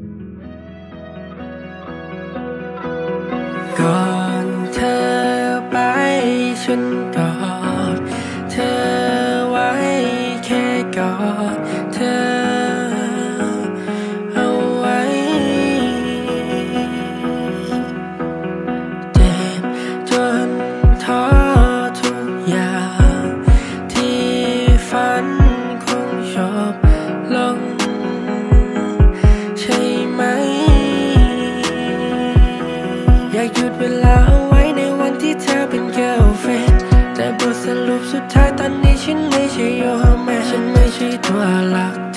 ก่ ตอนนี้ฉันไม่ใช่ your man ฉันไม่ใช่ตัวหลัก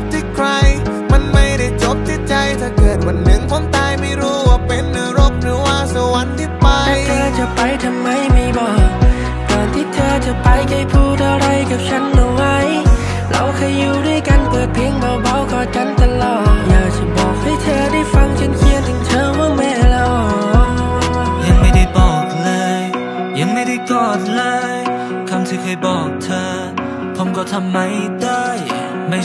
บที่ใคร มันไม่ได้จบที่ใจ ถ้าเกิดวันหนึ่งผมตายไม่รู้ว่าเป็นนรกหรือว่าสวรรค์ที่ไปแต่เธอจะไปทำไมไม่บอกก่อนที่เธอจะไปเคยพูดอะไรกับฉันเอาไว้ เราเคยอยู่ด้วยกันเปิดเพลงเบาๆกอดกันตลอด อยากจะบอกให้เธอได้ฟังฉันเขียนถึงเธอว่าแม่ละออยังไม่ได้บอกเลย ยังไม่ได้กอดเลยคำที่เคยบอกเธอ ผมก็ทำไม่ได้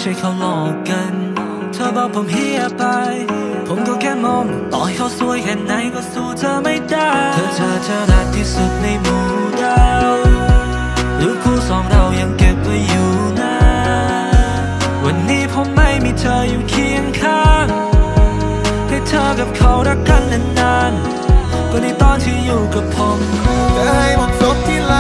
ใช่เขาหลอกกัน เธอบอกผมเฮียไป ผมก็แค่มองต่อให้เขาสวยแค่ไหนก็สู้เธอไม่ได้ เธอเธอเธอรักที่สุดในหมู่ดาวรูปคู่สองเรายังเก็บไว้อยู่นะ วันนี้ผมไม่มีเธออยู่เคียงข้าง ให้เธอกับเขารักกันนานๆก็ในตอนที่อยู่กับผมเธอให้ผมซบที่ไห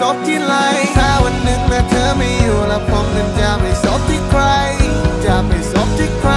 ซบที่ไหลถ้าวันหนึ่งแม้เธอไม่อยู่แล้วผมนั้นจะไปซบที่ใคร จะไปซบที่ใคร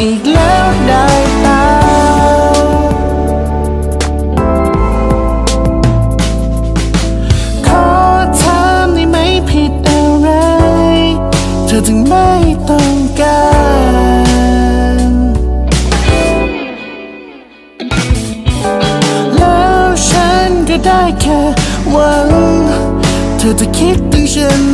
อีกแล้วได้ตาขอถามได้ไหมผิดอะไร เธอถึงไม่ต้องการแล้วฉันก็ได้แค่หวัง เธอจะคิดถึงฉัน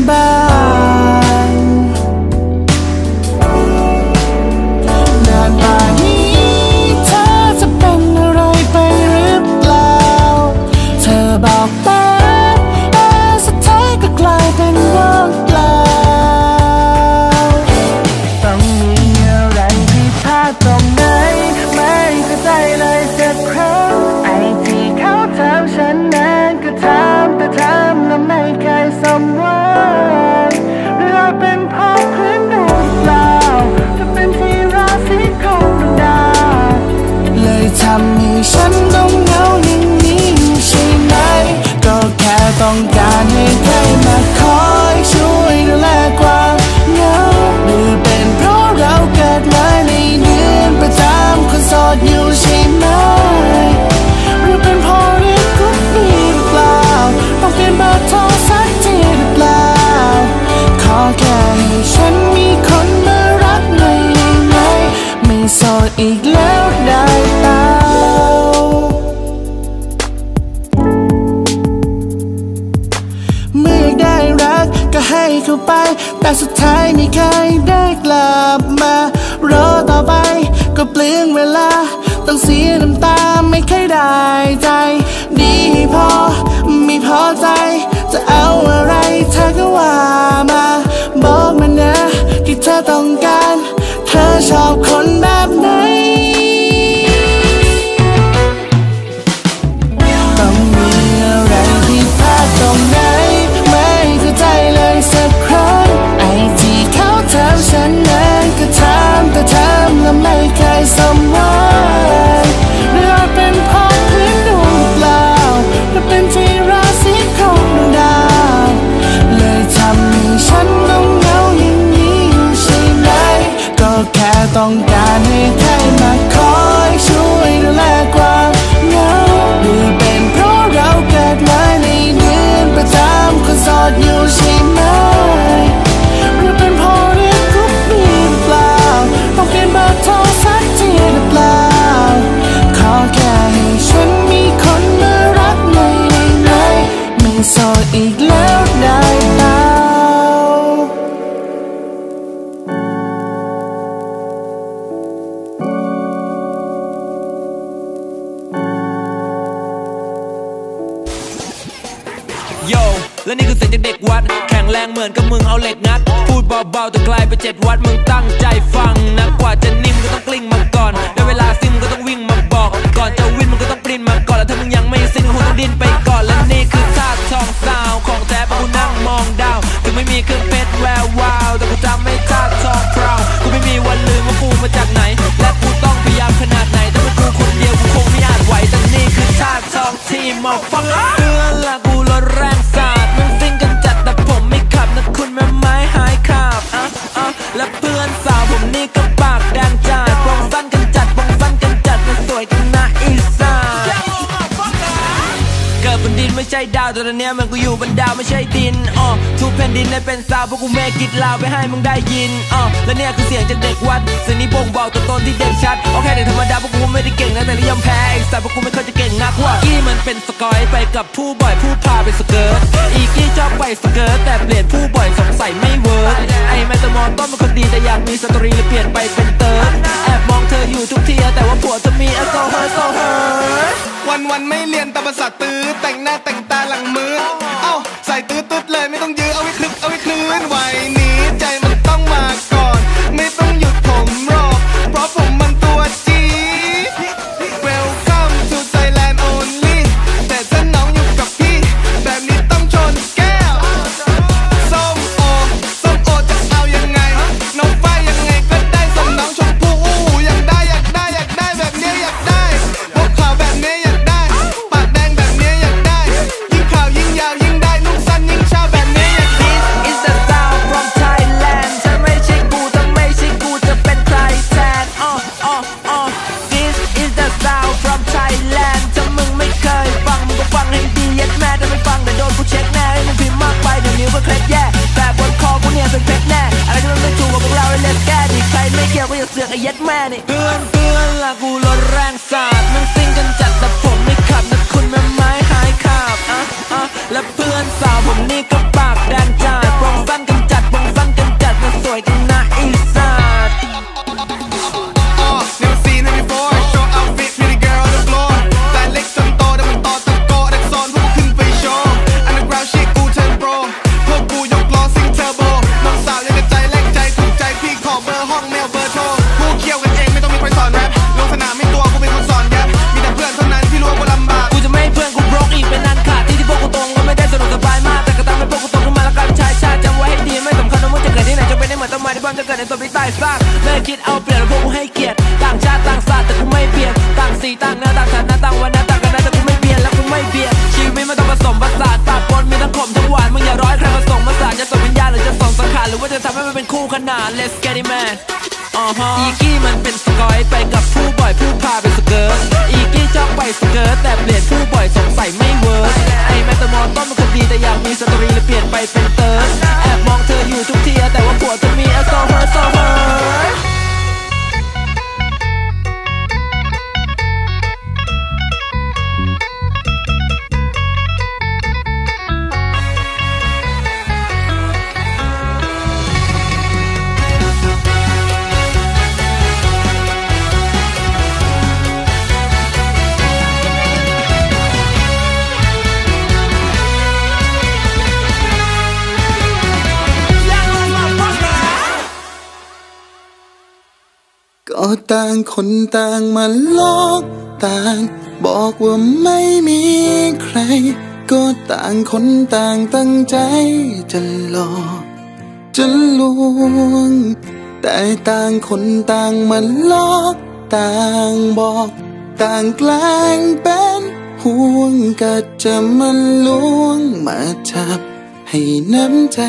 อีกแล้วได้เต่าเมื่อได้รักก็ให้เขาไป แต่สุดท้ายไม่เคยได้กลับมารอต่อไปก็เปลืองเวลา ต้องเสียน้ำตาไม่เคยได้ใจ ดีพอไม่พอใจ จะเอาอะไรเธอก็ว่ามา บอกมันนะที่เธอต้องการ ธอชอบคนแบบไหน ต้องมีอะไรที่พลาดตรงไหน ไม่เข้าใจเลยสักครั้ง ไอที่เขาถามฉันนั้นก็ถามแต่ถามแล้วไม่เคยสม ใช่ดินอ๋อทุกแผ่นดินได้เป็นซาวเพราะกูแม่กิดลาวไว้ให้มึงได้ยินอ๋อและเนี่ยคือเสียงจากเด็กวัดเสียงนี้บ่งบอกตัวตนที่เด่นชัดโอเคเด็กธรรมดาเพราะกูไม่ได้เก่งนะแต่นิยมแพ้ไอ้สายเพราะกูไม่เคยจะเก่งนักว่ากี้มันเป็นสกอยไปกับผู้บ่อยผู้พาไปสเกิร์ตอีกี้ชอบไปสเกิร์ตแต่เปลี่ยนผู้บ่อยสงสัยไม่เวิร์กไอ้แมตมอนต้อมเป็นคนดีแต่อยากมีสตรีเลยเปลี่ยนไปเป็นเติร์ดแอบมองเธออยู่ทุกทีแต่ว่าผัวจะมีอโซเฮอร์โซเฮอร์วันวันไม่เรียนแต่ภาษาตื้อแต่งหน้าแต่งตาหลังมือางคนต่างมาโลกต่าง บอกว่าไม่มีใคร ก็ต่างคนต่างตั้งใจจะหลอกจะลวง แต่ต่างคนต่างมาลอกต่างบอก ต่างกลางเป็นห่วงก็จะมาลวงมาจับให้น้ำใจ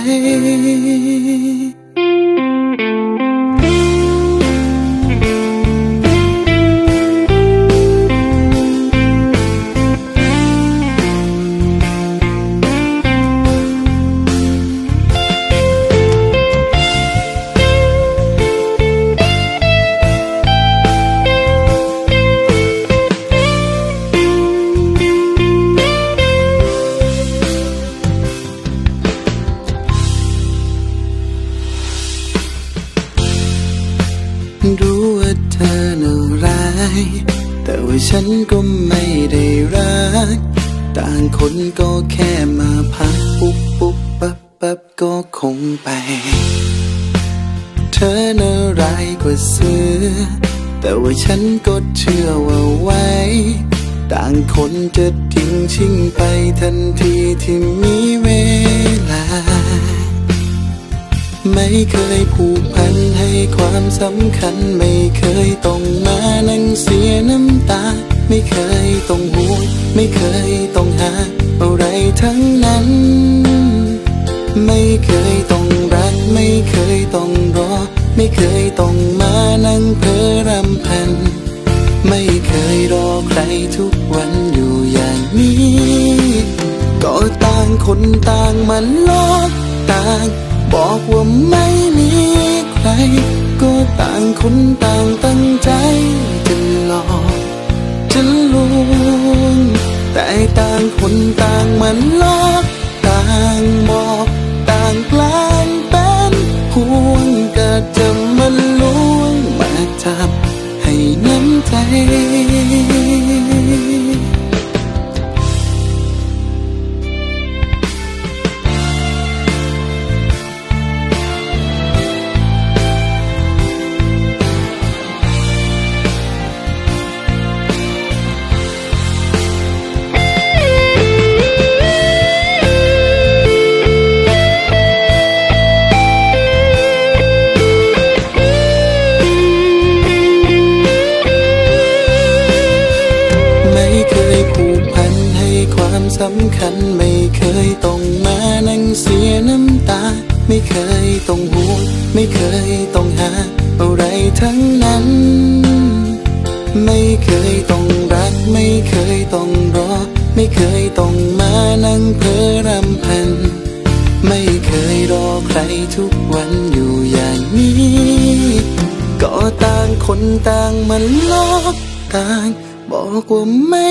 สำคัญไบอ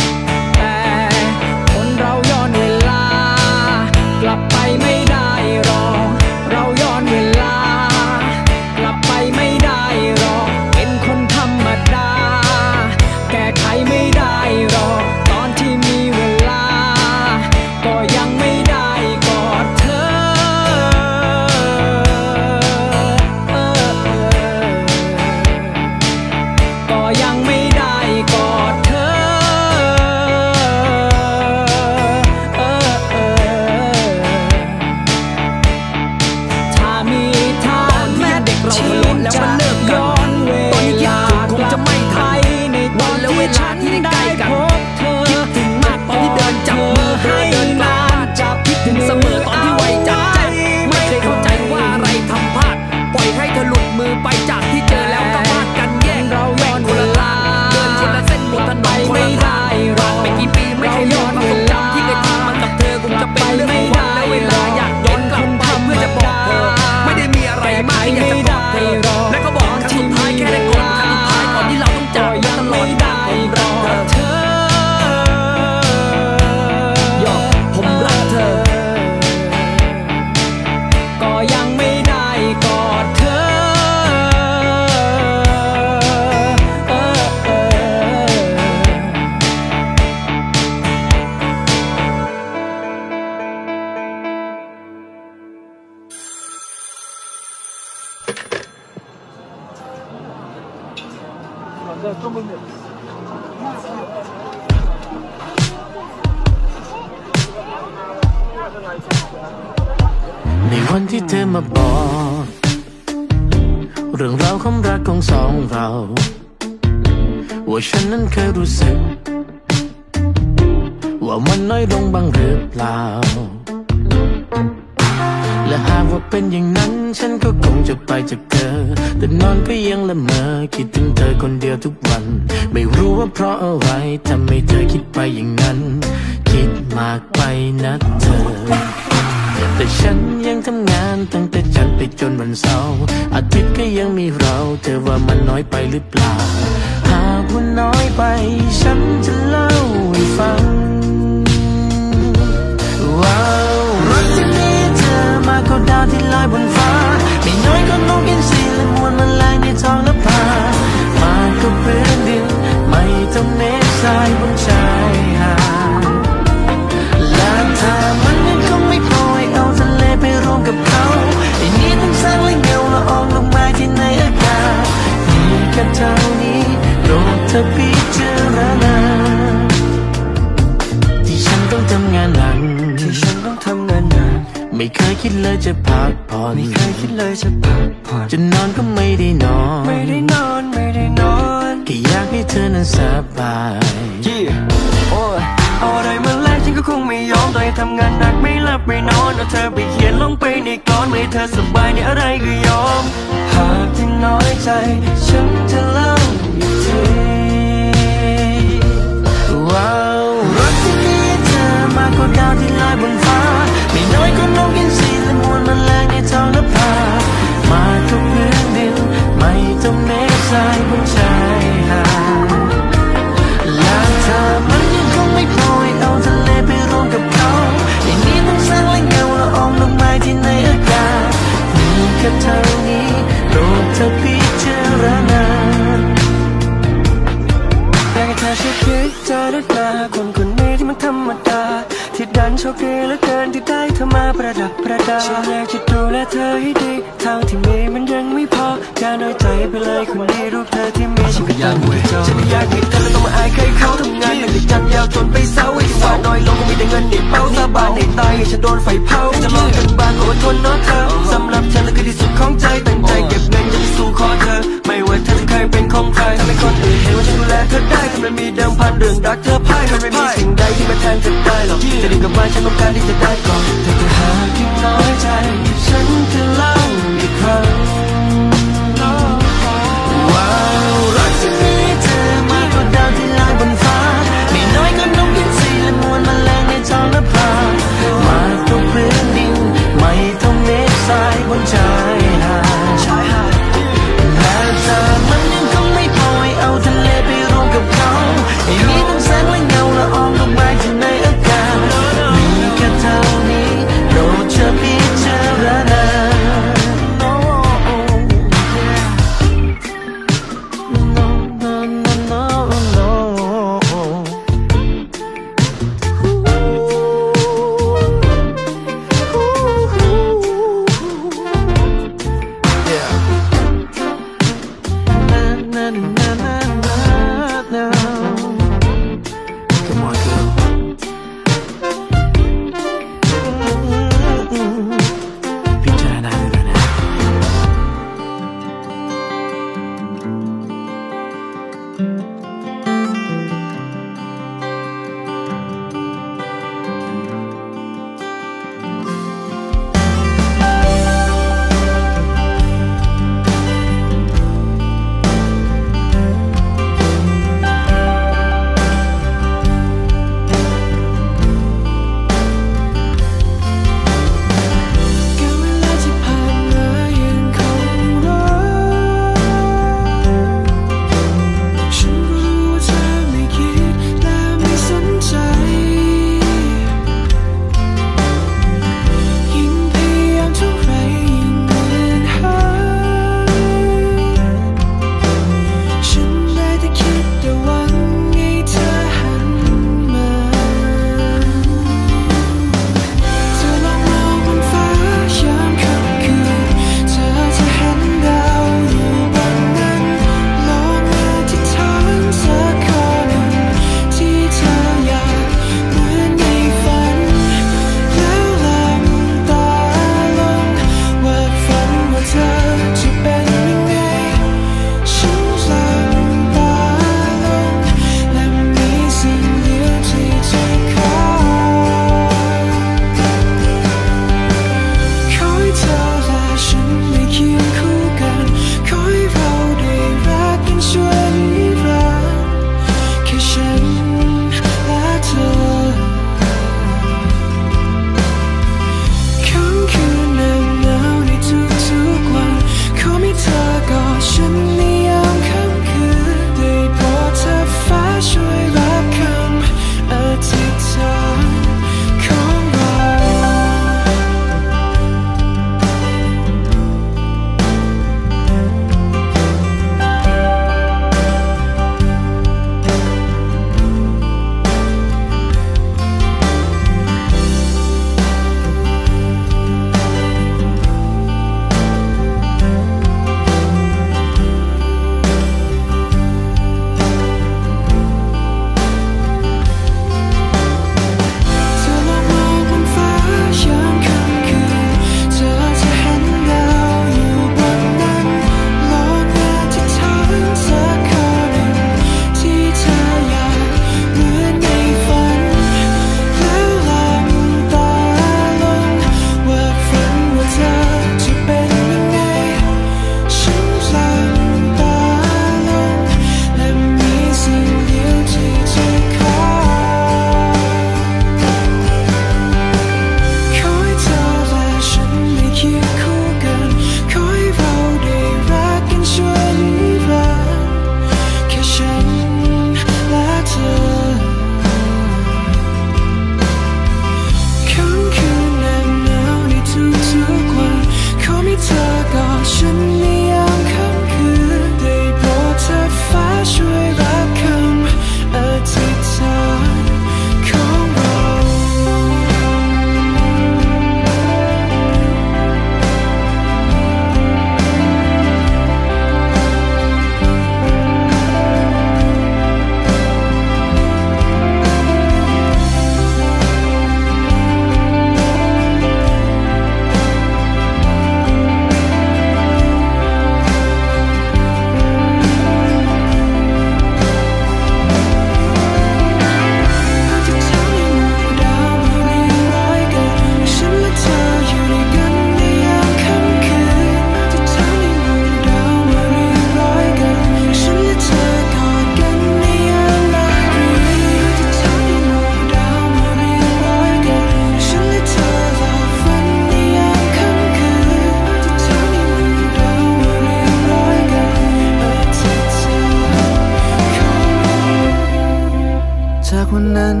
ากวันนั้น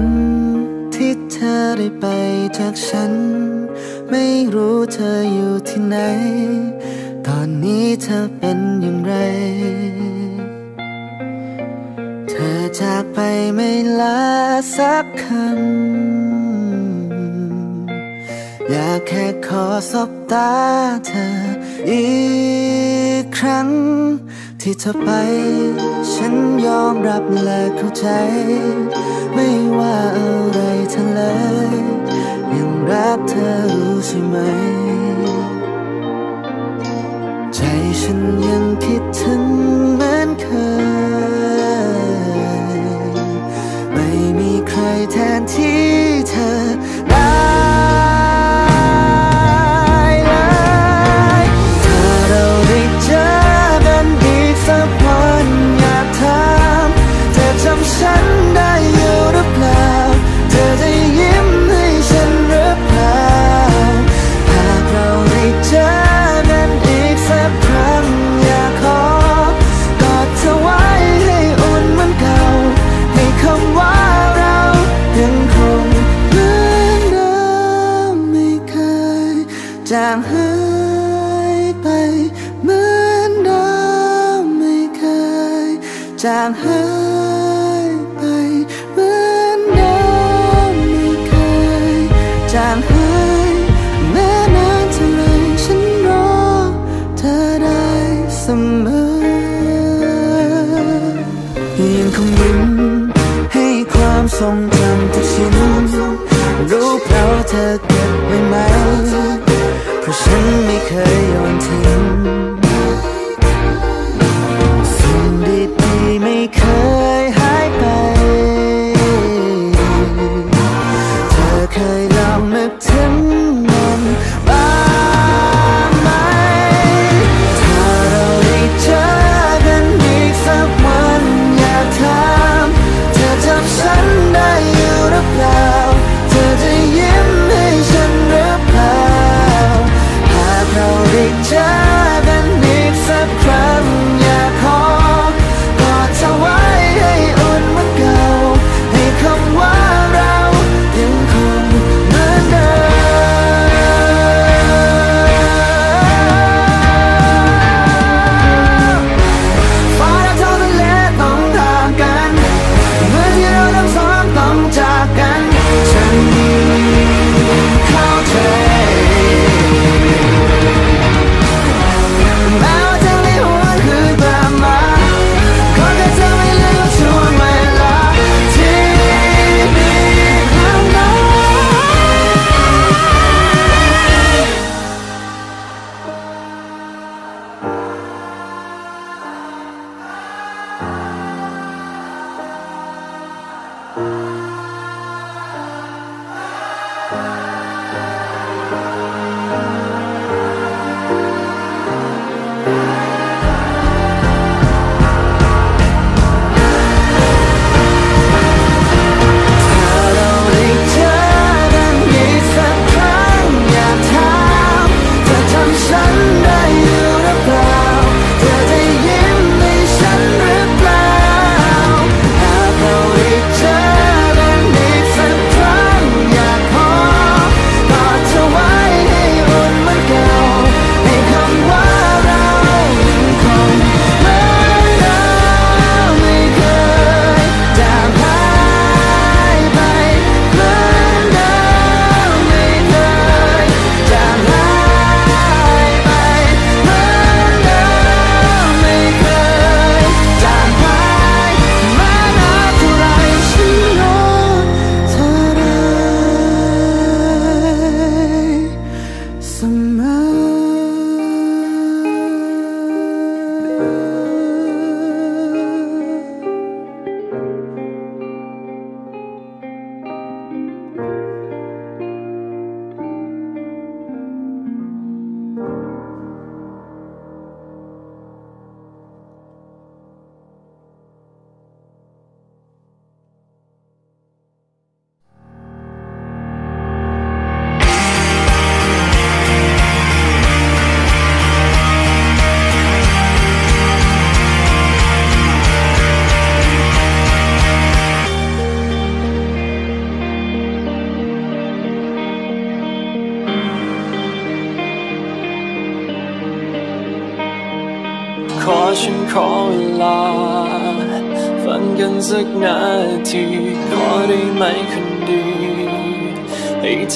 ที่เธอได้ไปจากฉัน ไม่รู้เธออยู่ที่ไหน ตอนนี้เธอเป็นอย่างไร เธอจากไปไม่ลาสักคำ อยากแค่ขอสบตาเธอ อีกครั้ง ที่เธอไป ฉันยอมรับและเข้าใจ ไม่ว่าอะไรทั้งเลยยังรักเธอรู้ใช่ไหม ใจฉันยังคิดถึงเหมือนเคย ไม่มีใครแทนที่เธอ take time.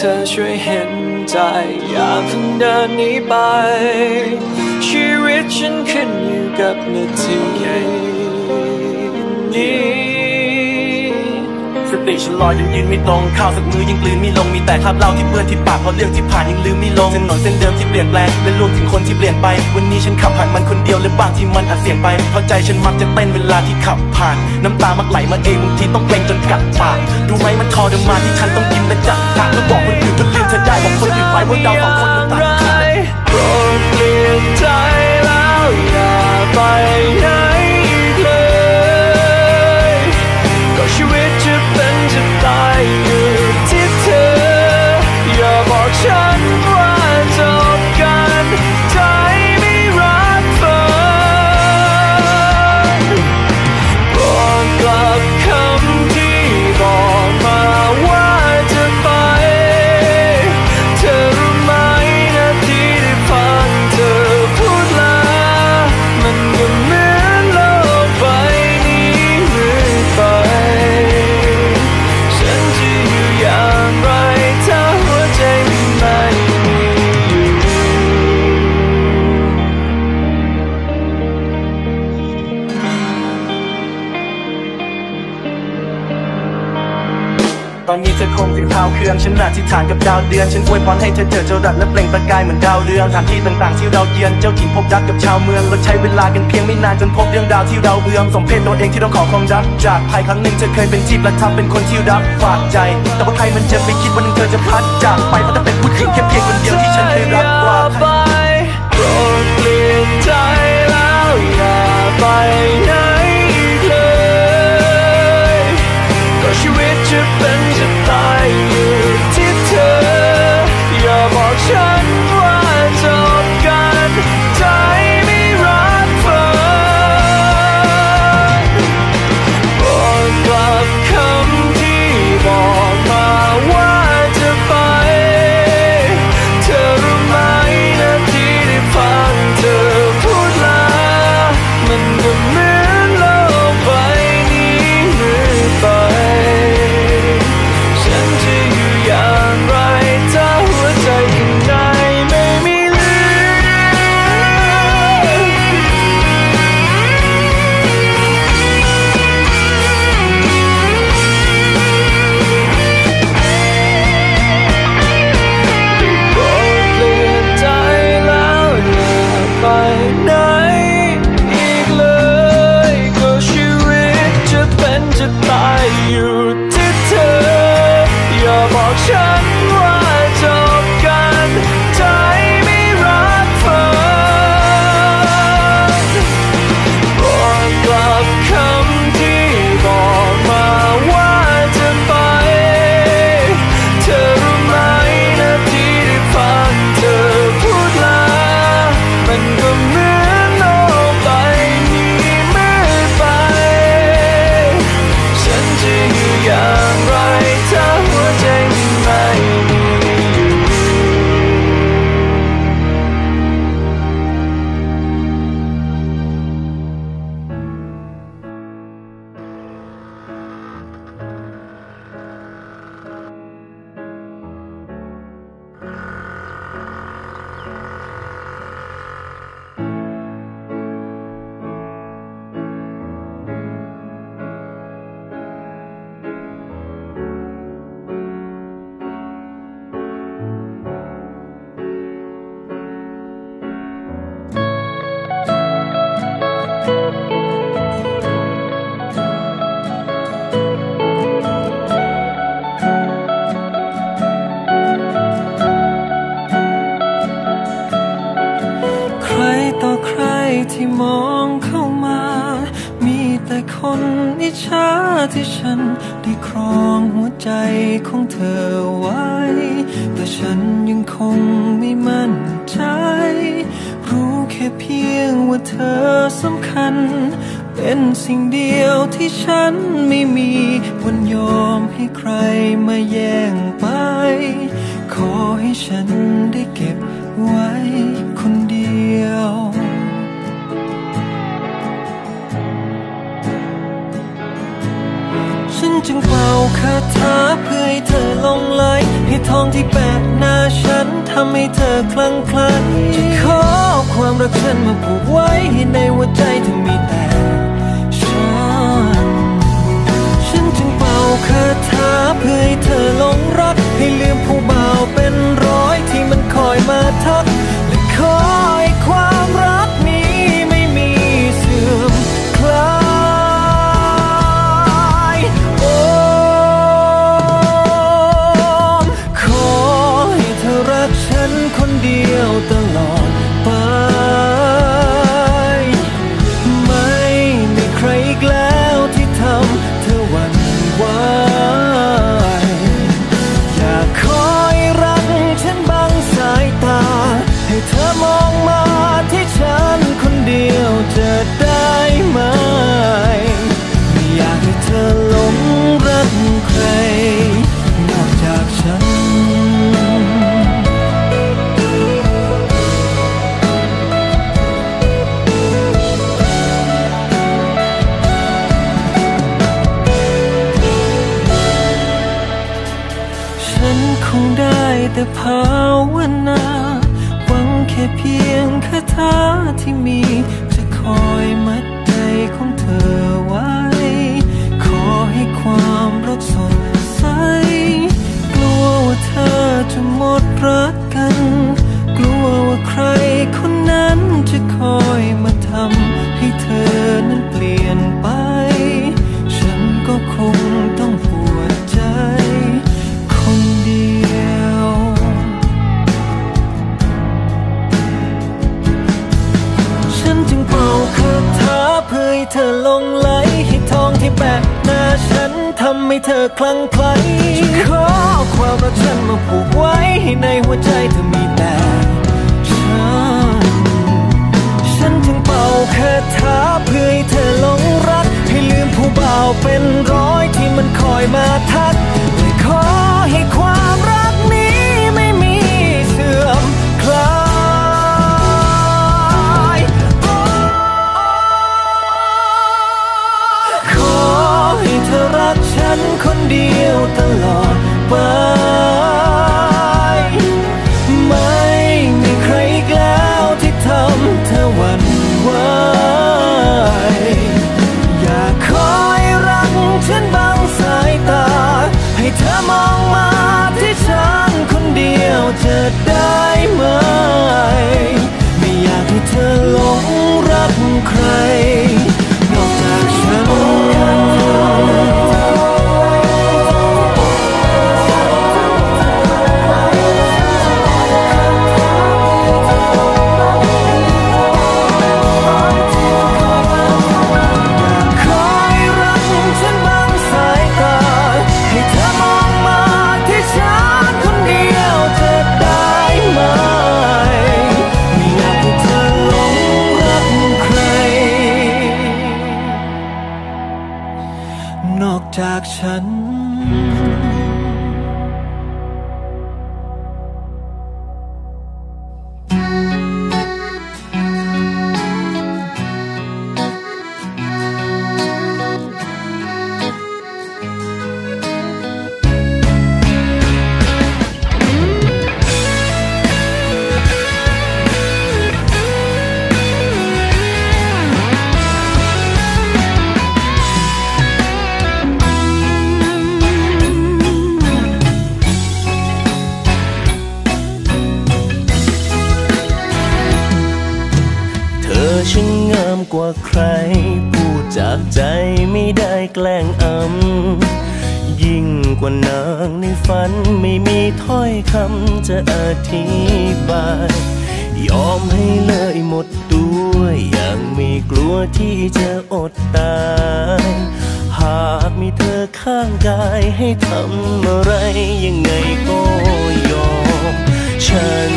ธอช่วยเห็นใจ อย่าเพิ่งเดินหนีไป ชีวิตฉันขึ้นอยู่กับนาทีนี้สติฉันลอยยังยืนไม่ตรงข้าวสักมือยังกลืนไม่ลงมีแต่คราบเหล้าที่เปื้อนที่ปากเพราะเรื่องที่ผ่านยังลืมไม่ลงถนนเส้นเดิมที่เปลี่ยนแปลงและรวมถึงคนที่เปลี่ยนไป วันนี้ฉันขับผ่านมันคนเดียวและบางที่มันอาจเสี่ยงไปเพราะใจฉันมักจะเต้นเวลาที่ขับผ่าน น้ำตามักไหลมาเองบางทีต้องเกรงจนกัดปากดูไหมมันทรมานที่ฉันต้องกินและจัด ทางแล้วบอกคนอื่นว่าลืมเธอได้บอกคนอื่นไปว่าดาวสองคนมันต่าง เท้าเครื่องฉันอธิษฐานกับดาวเดือน ฉันอวยพรให้เธอเจอเจ้ารักและเปล่งประกายเหมือนดาวเรืองสถานที่ต่างๆที่เราเยือนเจ้าถิ่นพบรักกับชาวเมืองเราใช้เวลากันเพียงไม่นานจนพบเรื่องราวที่เราเอือสมเพศตัวเองที่ต้องขอความรัก จากภัยครั้งหนึ่งเธอเคยเป็นที่ประทับเป็นคนที่รักฝากใจ แต่ว่าใครมันจะไปคิดวันหนึงเธอจะพัดจากไปเพราะเธอเป็นผู้หญิงแค่เพียงคนเดียวที่ฉันเคยรักกว่าใครโปรดเปลี่ยนใจแล้วอย่าไป ที่มองเข้ามา มีแต่คนอิจฉาที่ฉันได้ครองหัวใจของเธอไว้ แต่ฉันยังคงไม่มั่นใจ รู้แค่เพียงว่าเธอสำคัญ เป็นสิ่งเดียวที่ฉันไม่มีวันยอมให้ใครมาแย่งไป ขอให้ฉันได้เก็บไว้คนเดียว จึงเป่าคาถาเพื่อให้เธอลงไหลให้ทองที่แปะหน้าฉันทำให้เธอคลั่งไคล้จะขอความรักฉันมาผูกไว้ให้ในหัวใจเธอมีแต่ฉัน ฉันจึงเป่าคาถาเพื่อให้เธอลงรัก ให้ลืมผู้บ่าวเป็นร้อยที่มันคอยมาทักและคอย เพื่อให้เธอลงไหลให้ทองที่แปะหน้าฉันทำให้เธอคลั่งไคล้ขอความรักฉันมาผูกไว้ให้ในหัวใจเธอมีแต่ฉัน ฉันจึงเป่าคาถาเพื่อให้เธอหลงรัก ให้ลืมผู้บ่าวเป็นร้อยที่มันคอยมาทักขอให้ความรัก นคนเดี ฉัน กว่านางในฝันไม่มีถ้อยคำจะอธิบาย ยอมให้เลยหมดตัวอย่างไม่กลัวที่จะอดตาย หากมีเธอข้างกายให้ทำอะไรยังไงก็ยอม ฉัน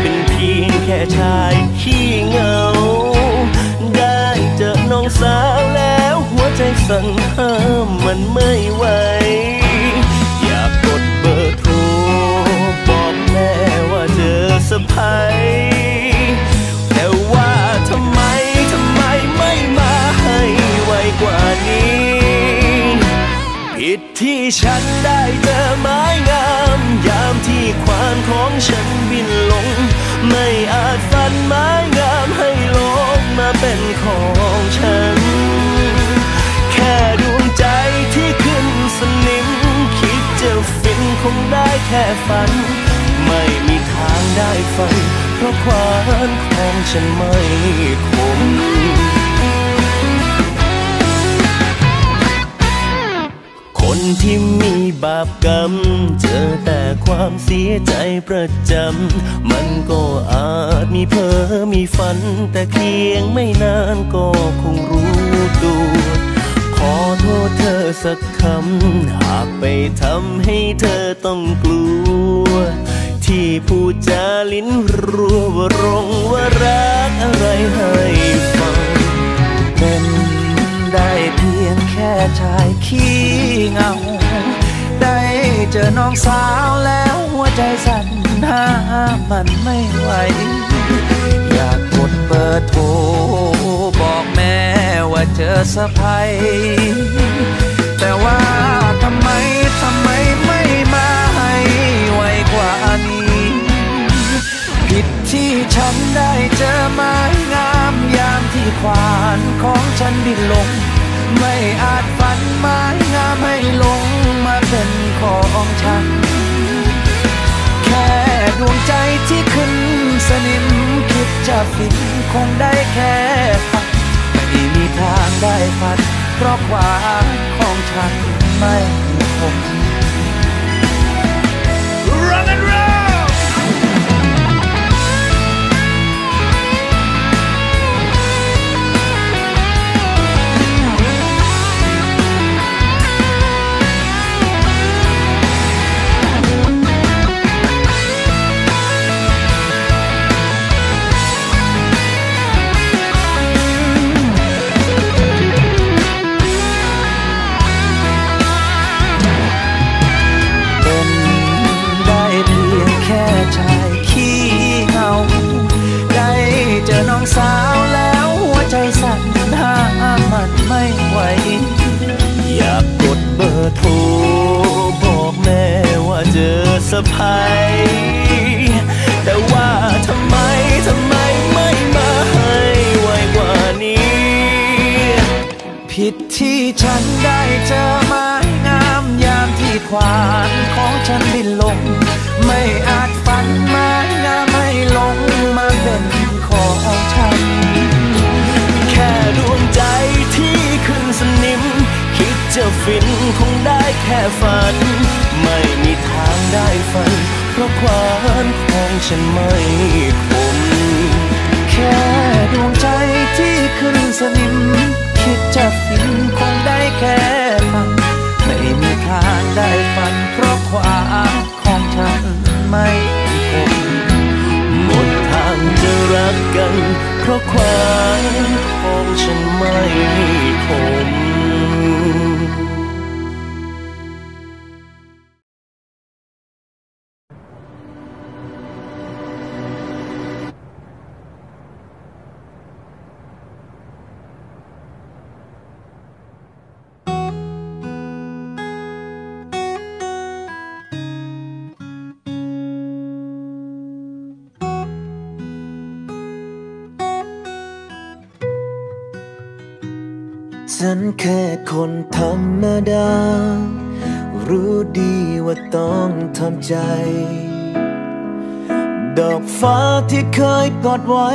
เป็นเพียงแค่ชายขี้เหงา ได้เจอน้องสาวแล้วหัวใจสั่นห้ามมันไม่ไหว แม่ว่าเจอสะพายแต่ว่าทำไมทำไมไม่มาให้ไวกว่านี้เดที่ฉันได้เจอไม้งาม ยามที่ควานของฉันบินลง ไม่อาจฟันไม้งามให้ลงมาเป็นของฉัน แค่ดวงใจที่ขึ้นสนิม คิดจะฟินคงได้แค่ฝัน ได้ฝันเพราะควานของฉันไม่คมคนที่มีบาปกรรม เจอแต่ความเสียใจประจำ มันก็อาจมีเพ้อมีฝัน แต่เพียงไม่นานก็คงรู้ตัวขอโทษเธอสักคำ หากไปทำให้เธอต้องกลัว ที่พูดจาลิ้นรัวว่ารงว่ารักอะไรให้ฟัง เป็นได้เพียงแค่ชายขี้เงา ได้เจอน้องสาวแล้วหัวใจสั่นห้ามมันไม่ไหว อยากกดเบอร์โทรบอกแม่ว่าเจอสะพายแต่ว่า ที่ฉันได้เจอไม้งามยามที่ควานของฉันบินลง ไม่อาจฝันไม้งามให้ลงมาเป็นของฉัน แค่ดวงใจที่ขึ้นสนิมคิดจะฟินคงได้แค่ฝันไม่มีทางได้ฝันเพราะความของฉันไม่คง อสะพายแต่ว่าทำไมทำไมไม่มาให้ไวกว่านี้ ผิดที่ฉันได้เจอไม้งามยามที่ควานของฉันบินลง ไม่อาจฝันไม้งามไม่ลงมาเป็นของฉัน แค่ดวงใจที่ขึ้นสนิม คิดจะฟินคงได้แค่ฝัน ทางได้ฝัน เพราะความของฉันไม่คม แค่ดวงใจที่ขึ้นสนิม คิดจะฟินคงได้แค่ฝันไม่มีทางได้ฝัน เพราะความของฉันไม่คงหมดทางจะรักกัน เพราะความของฉันไม่คม แค่คนธรรมดา รู้ดีว่าต้องทำใจ ดอกฟ้าที่เคยกอดไว้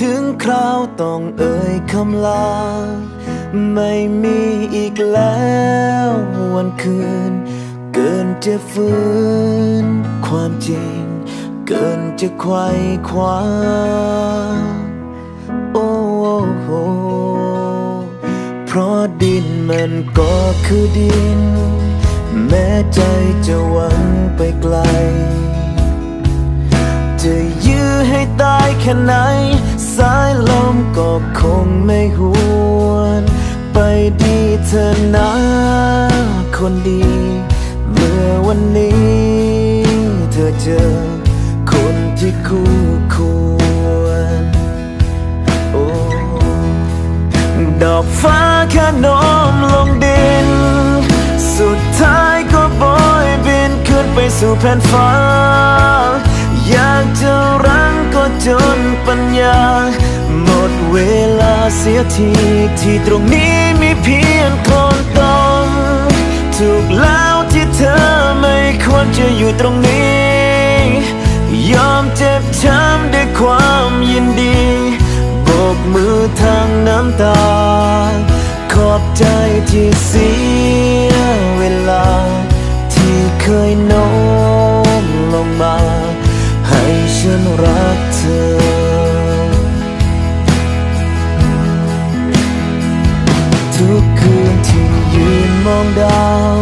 ถึงคราวต้องเอ่ยคำลา ไม่มีอีกแล้ววันคืน เกินจะฟื้นความจริง เกินจะไขว้คว้า โอ้โห เพราะดินมันก็คือดิน แม้ใจจะหวังไปไกล จะยื้อให้ตายแค่ไหน สายลมก็คงไม่หวน ไปดีเธอนะคนดี เมื่อวันนี้ เธอเจอคนที่คู่ควร ดอกฟ้าแค่น้มลงดิน สุดท้ายก็บุยบินขึ้นไปสู่แผ่นฟ้า อยากจะรั้งก็จนปัญญา หมดเวลาเสียที ที่ตรงนี้มีเพียงคนต้องถูกแล้วที่เธอไม่ควรจะอยู่ตรงนี้ ยอมเจ็บช้ำด้วยความยินดี บมือทางน้ำตา ขอบใจที่เสียเวลา ที่เคยโน้มลงมา ให้ฉันรักเธอ ทุกคืนที่ยืนมองดาว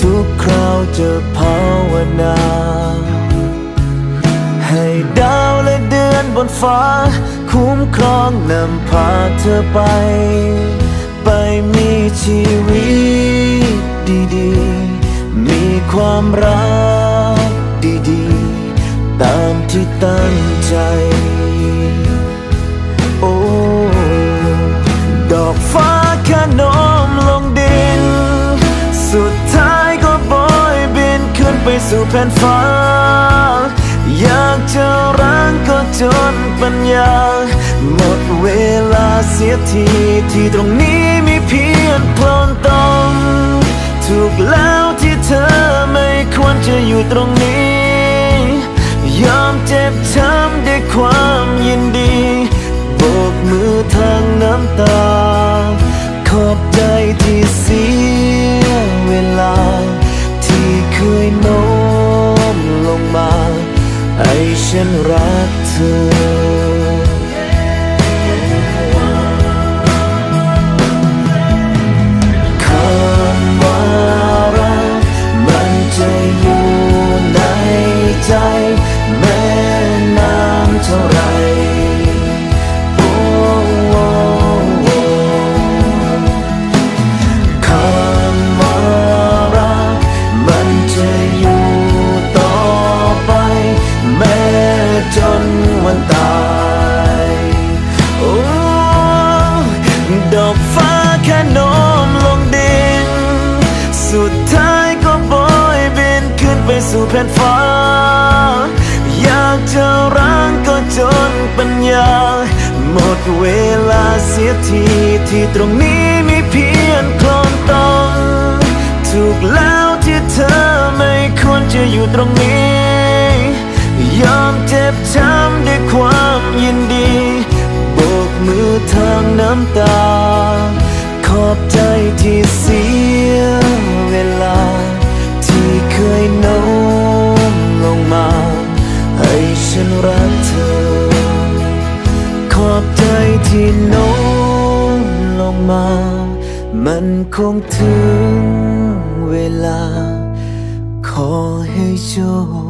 ทุกคราวจะภาวนา ให้ดาวและเดือนบนฟ้า คุ้มครองนำพาเธอไป ไปมีชีวิตดีๆ มีความรักดีๆ ตามที่ตั้งใจ โอ้ ดอกฟ้าแค่โน้มลงดิน สุดท้ายก็โบยบินขึ้นไปสู่แผ่นฟ้า อยากจะรังก็จนปัญญา หมดเวลาเสียทีที่ตรงนี้มีเพียงโคลนตมถูกแล้วที่เธอไม่ควรจะอยู่ตรงนี้ ยอมเจ็บช้ำด้วยความยินดีโบกมือทางน้ำตา ฉันรักเธอ ผ่นฟ้า อยากจะรังก็จนปัญญา หมดเวลาเสียทีที่ตรงนี้มีเพียงคลนตมถูกแล้วที่เธอไม่ควรจะอยู่ตรงนี้ ยอมเจ็บช้ำด้วยความยินดีโบกมือทางน้ำตา ขอบใจที่เสียเวลา ที่เคยโน้ มา ให้ฉันรักเธอ ขอบใจที่โน้มลงมา มันคงถึงเวลา ขอให้โชค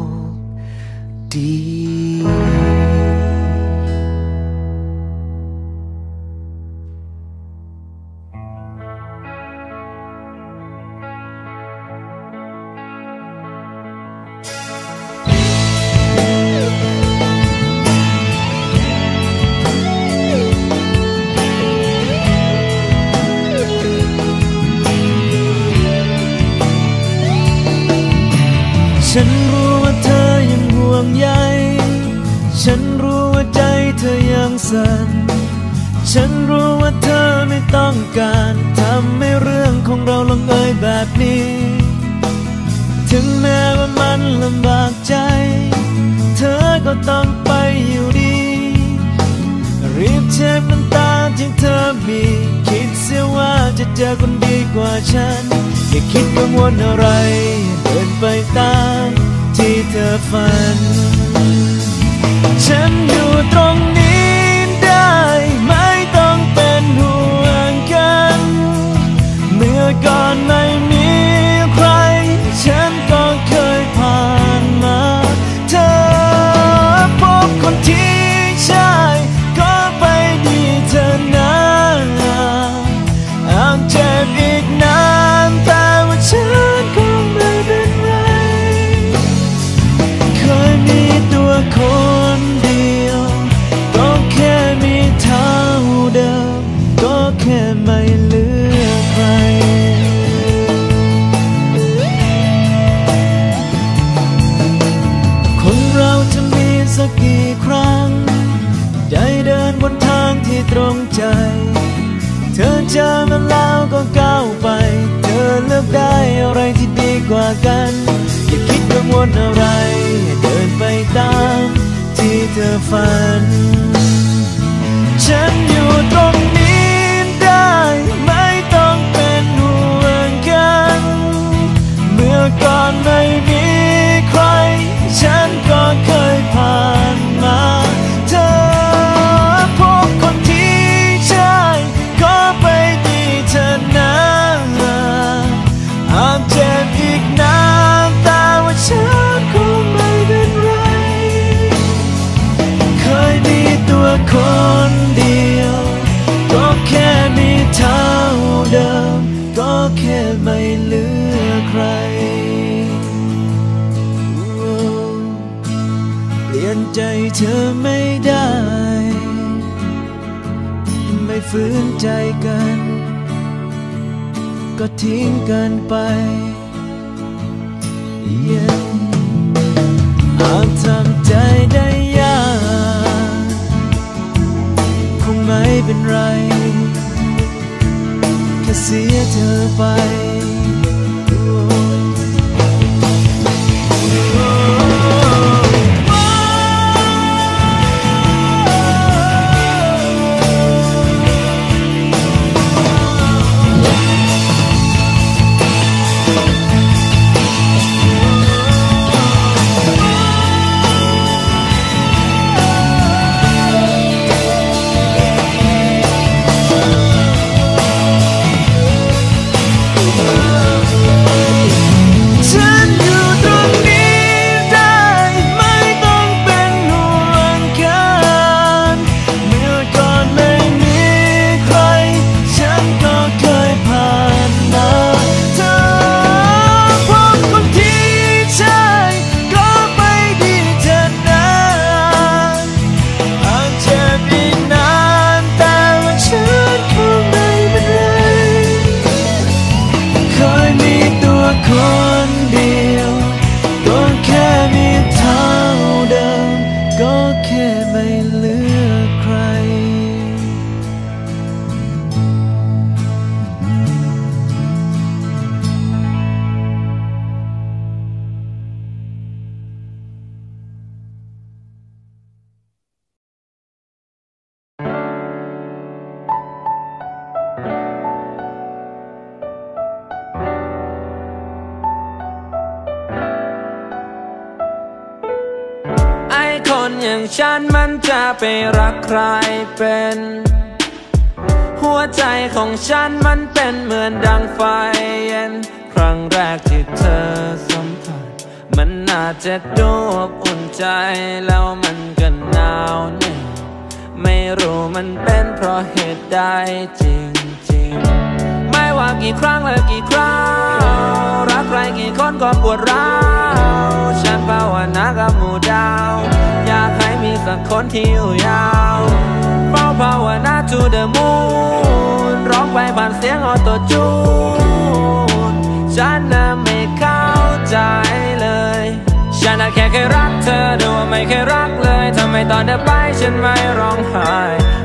การทำให้เรื่องของเราลงเอยแบบนี้ ถึงแม้ว่ามันลำบากใจ เธอก็ต้องไปอยู่ดี รีบเช็ดน้ำตาที่เธอมี คิดเสียว่าจะเจอคนดีกว่าฉัน อย่าคิดกังวลอะไร เดินไปตามที่เธอฝัน ฉันอยู่ตรงนี้ากัน อย่าคิดกังวลอะไร เดินไปตามที่เธอฝัน เธอไม่ได้ ไม่ฝืนใจกัน ก็ทิ้งกันไปยังอาจทำใจได้ยากคงไม่เป็นไร แค่เสียเธอไป ไม่เคยรักเลยทำไมตอนเธอไปฉันไม่ร้องไห้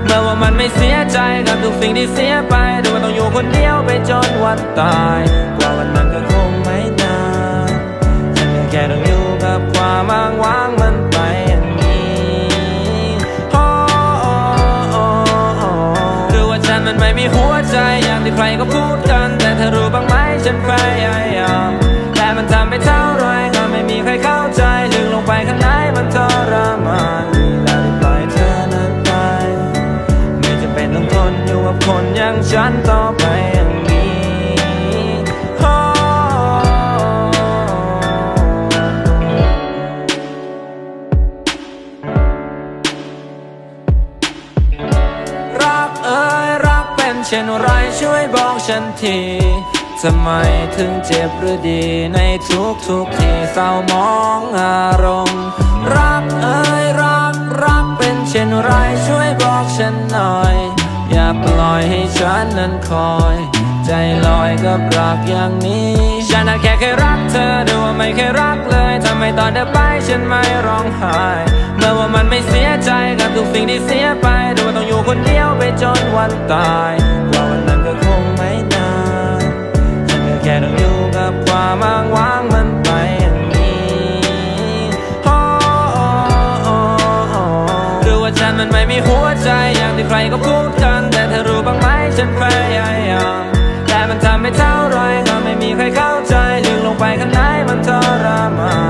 เมื่อว่ามันไม่เสียใจกับทุกสิ่งที่เสียไปดูว่าต้องอยู่คนเดียวไปจนวันตายกว่าวันนั้นก็คงไม่นานฉันแค่ต้องอยู่กับความอ้างว้างมันไปอย่างนี้โอ้โอ้โอ้หรือว่าฉันมันไม่มีหัวใจอย่างที่ใครก็พูดกัน แต่เธอรู้บ้างไหมฉันพยายามแต่มันทำไม่เท่าไรก็ไม่มีใครเข้าใจลึกลงไปข้างในมันทร ฉันต่อไปอย่างนี้รักเอ้ยรักเป็นเช่นไรช่วยบอกฉันทีทำไมถึงเจ็บหรือดีในทุกทุกๆที่เศร้ามองอารมณ์รักเอ้ยรักรักเป็นเช่นไรช่วยบอกฉันหน่อย ปล่อยให้ฉันนั้นคอย ใจลอยกับรักอย่างนี้ ฉันนั้แค่เคยรักเธอแต่ว่าไม่เคยรักเลยทำไมตอนเธอไปฉันไม่ร้องไห้ เมื่อว่ามันไม่เสียใจกับทุกสิ่งที่เสียไปดูว่าต้องอยู่คนเดียวไปจนวันตายกว่าวันนั้นก็คงไม่นานฉันก็แค่ต้องอยู่กับความอ้างว้างมันไปอย่างนี้หรือว่าฉันมันไม่มีหัวใจอย่างที่ใครก็พูด ฉันพยายามแต่มันทำไม่เท่าไรก็ไม่มีใครเข้าใจลึกลงไปข้างในมันทรมาน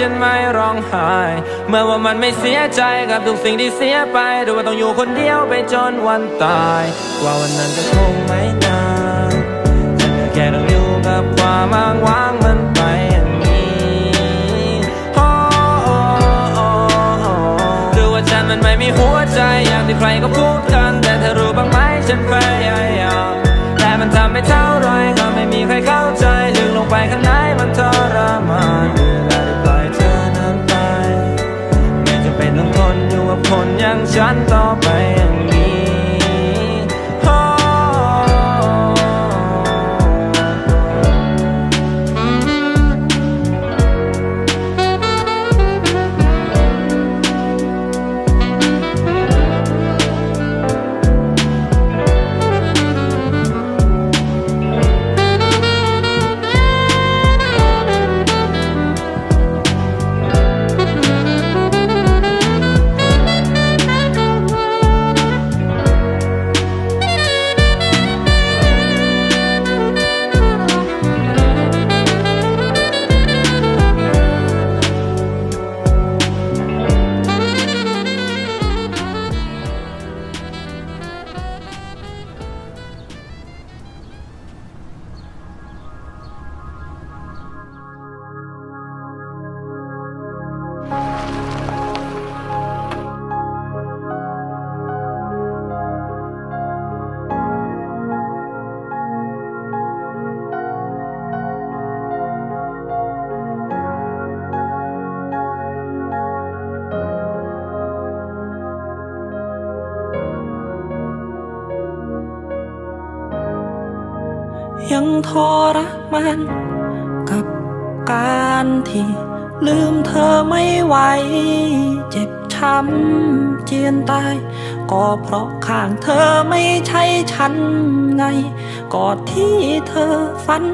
ฉันไม่ร้องไห้ เมื่อว่ามันไม่เสียใจกับทุกสิ่งที่เสียไปดูว่าต้องอยู่คนเดียวไปจนวันตาย ว่าวันนั้นจะคงไม่นานแค่ต้องอยู่กับความอ้างว้างมันไปอย่างนี้โอ้โอ้โอ้โอ้หรือว่าฉันมันไม่มีหัวใจอย่างที่ใครก็พูดกัน แต่เธอรู้บ้างไหมฉันพยายามแต่มันทำไม่เท่าไรก็ไม่มีใครเข้าใจลึกลงไปข้างในมันทรมาน คนอ ไม่ไหวเจ็บช้ำเจียนตาย ก็เพราะข้างเธอไม่ใช่ฉันไง กอดที่เธอฝัน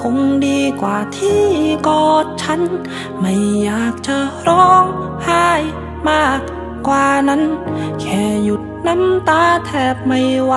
คงดีกว่าที่กอดฉัน ไม่อยากจะร้องไห้มากกว่านั้น แค่หยุดน้ำตาแทบไม่ไหว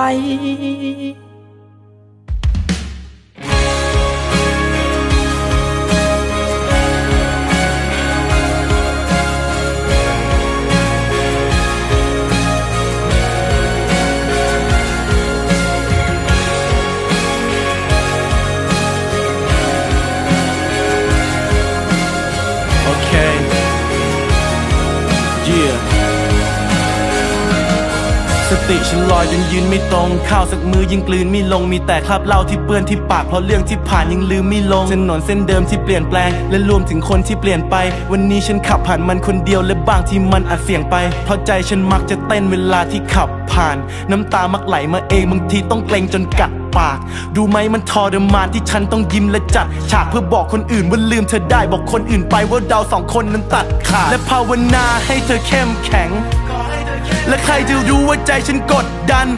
อยจนยืนไม่ตรง ข้าวสักมือยิ่งกลืนไม่ลง มีแต่คราบเหล้าที่เปื้อนที่ปากเพราะเรื่องที่ผ่านยังลืมไม่ลงถนนเส้นเดิมที่เปลี่ยนแปลง และรวมถึงคนที่เปลี่ยนไป วันนี้ฉันขับผ่านมันคนเดียวและบางที่มันอาจเสี่ยงไป เพราะใจฉันมักจะเต้นเวลาที่ขับผ่าน น้ำตามักไหลมาเองบางทีต้องเกรงจนกัดปาก ดูไหมมันทรมานที่ฉันต้องยิ้มและจัด ฉากเพื่อบอกคนอื่นว่าลืมเธอได้บอกคนอื่นไปว่าเราสองคนนั้นตัดขาดและภาวนาให้เธอเข้มแข็ง และใครจะรู้ว่าใจฉันกดดัน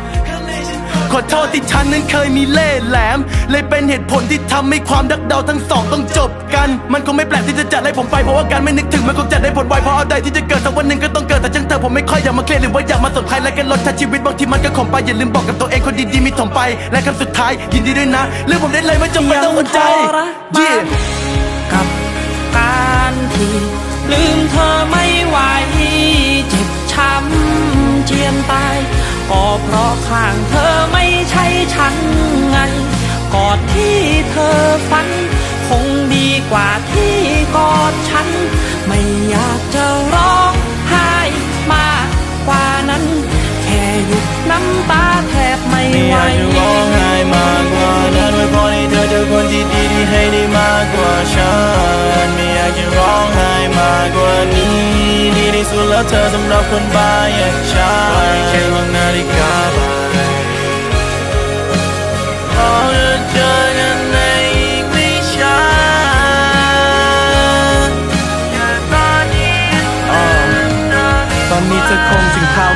ขอโทษที่ฉันนั้นเคยมีเล่ห์แหลม เลยเป็นเหตุผลที่ทำให้ความรักเราทั้งสองต้องจบกัน มันคงไม่แปลกที่จะจัดไล่ผมไปเพราะว่าการไม่นึกถึงมันคงจะได้ผลไวเพราะเอาใดที่จะเกิดสักวันหนึ่งก็ต้องเกิดแต่จังเธอผมไม่ค่อยอยากมาเคลียร์หรือว่าอยากมาสนใครและกันลดทัชีวิตบางทีมันก็ขมไปอย่าลืมบอกกับตัวเองคนดีๆมีถมไป และคำสุดท้ายยินดีด้วยนะเรื่องผมได้เลยไม่จำเป็นต้องอดใจ yeah กับการที่ลืมเธอไม่ไหวเจ็บ ช้ำเจียนตายก็เพราะข้างเธอไม่ใช่ฉันไง กอดที่เธอฝัน คงดีกว่าที่กอดฉัน ไม่อยากจะร้องไห้มากกว่านั้น แค่หยุดน้ำตาแทบไม่ไม่ไหอวยากจะร้องไห้มากกว่านั้นไว้พอให้เธอเจอคนที่ดีที่ให้ได้มากกว่าฉัน ไม่อยากจะร้องไห้มากกว่านี้ เธอสำหรับคนบ้าอย่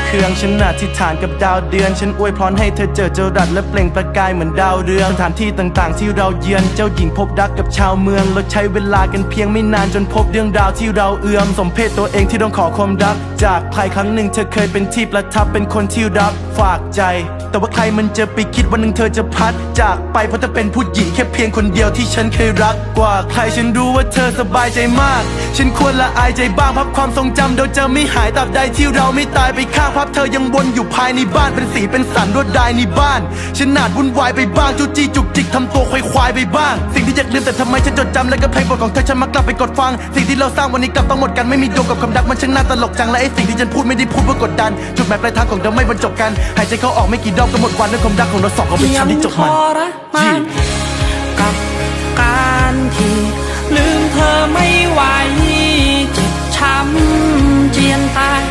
เครื่องฉันอธิษฐานกับดาวเดือน ฉันอวยพรให้เธอเจอเจรัดและเปล่งประกายเหมือนดาวเรืองสถานที่ต่างๆ ที่เราเยือนเจ้าหญิงพบรักกับชาวเมืองเราใช้เวลากันเพียงไม่นานจนพบเรื่องราวที่เราเอื้อมสมเพศตัวเองที่ต้องขอความรัก จากใครครั้งหนึ่งเธอเคยเป็นที่ประทับเป็นคนที่รักฝากใจ แต่ว่าใครมันจะไปคิดวันหนึ่งเธอจะพัด จากไปเพราะเธอเป็นผู้หญิงแค่เพียงคนเดียวที่ฉันเคยรักกว่าใครฉันรู้ว่าเธอสบายใจมาก ฉันควรละอายใจบ้างพับความทรงจำเราจะไม่หายตราบใดที่เราไม่ตายไปข้างภาพเธอยังวนอยู่ภายในบ้านเป็นสีเป็นสันรวดลายในบ้าน ฉันนาดวุ่นวายไปบ้างจูจี้จุกจิกทำตัวควายควายไปบ้าง สิ่งที่อยากลืมแต่ทำไมฉันจดจำและก็เพลงบทของเธอฉันมักกลับไปกดฟัง สิ่งที่เราสร้างวันนี้กลับต้องหมดกันไม่มีโยงกับคำดักมันช่างน่าตลกจังและไอ้สิ่งที่ฉันพูดไม่ได้พูดเพื่อกดดัน จุดหมายปลายทางของเราไม่บรรจบกันหายใจเข้าออกไม่กี่รอบก็หมดวันด้วยความรักของเราสองก็เป็นฉันที่จบมันมานกับการที่ลืมเธอไม่ไหวเจ็บช้ำเจียนตาย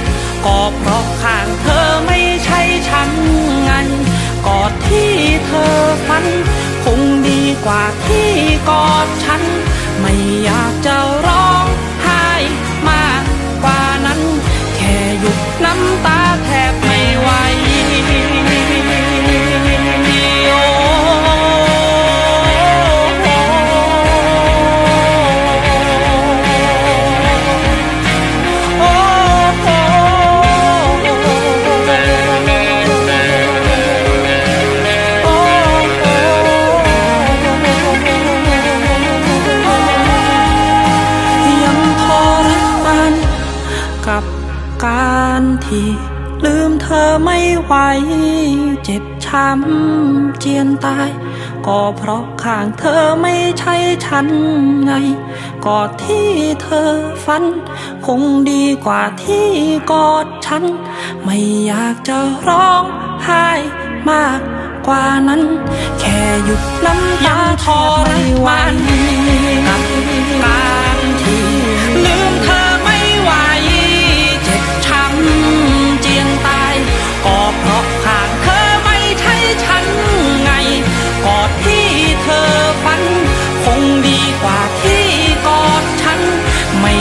ก็เพราะข้างเธอไม่ใช่ฉันไงกอดที่เธอฝัน คงดีกว่าที่กอดฉัน ไม่อยากจะร้องไห้มากกว่านั้น แค่หยุดน้ำตาแทบไม่ไหว ไม่ไหวเจ็บช้ำเจียนตาย ก็เพราะข้างเธอไม่ใช่ฉันไงกอดที่เธอฝัน คงดีกว่าที่กอดฉัน ไม่อยากจะร้องไห้มากกว่านั้น แค่หยุดน้ำตาทรมานกับการที่ลืมเธอ ฝากที่กอดฉันไม่